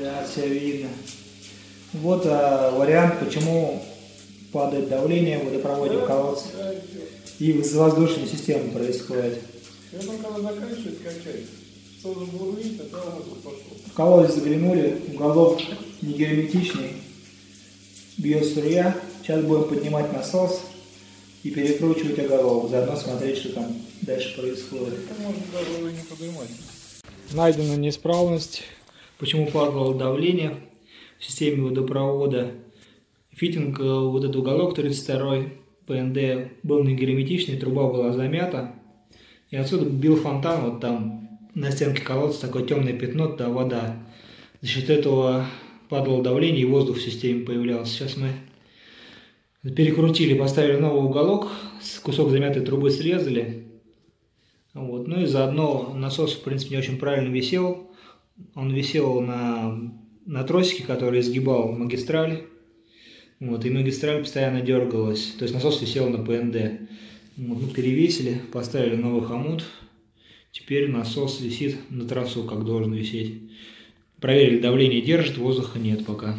Да, все видно. Вот а, вариант, почему падает давление в водопроводе в колодце. И из воздушной системы происходит. Пошел. В колодец заглянули, уголок не герметичный, бьет струя. Сейчас будем поднимать насос и перекручивать оголовок, заодно смотреть, что там дальше происходит. Это можно даже уже не поднимать. Найдена неисправность, почему падало давление в системе водопровода. Фитинг, э, вот этот уголок 32 ПНД был не герметичный, труба была замята. И отсюда бил фонтан, вот там на стенке колодца такое темное пятно, туда вода. За счет этого падало давление и воздух в системе появлялся. Сейчас мы перекрутили, поставили новый уголок, кусок замятой трубы срезали. Вот. Ну и заодно насос, в принципе, не очень правильно висел. Он висел на, на тросике, который изгибал магистраль. Вот, и магистраль постоянно дергалась. То есть насос висел на ПНД. Вот, мы перевесили, поставили новый хомут. Теперь насос висит на трассу, как должен висеть. Проверили, давление держит, воздуха нет пока.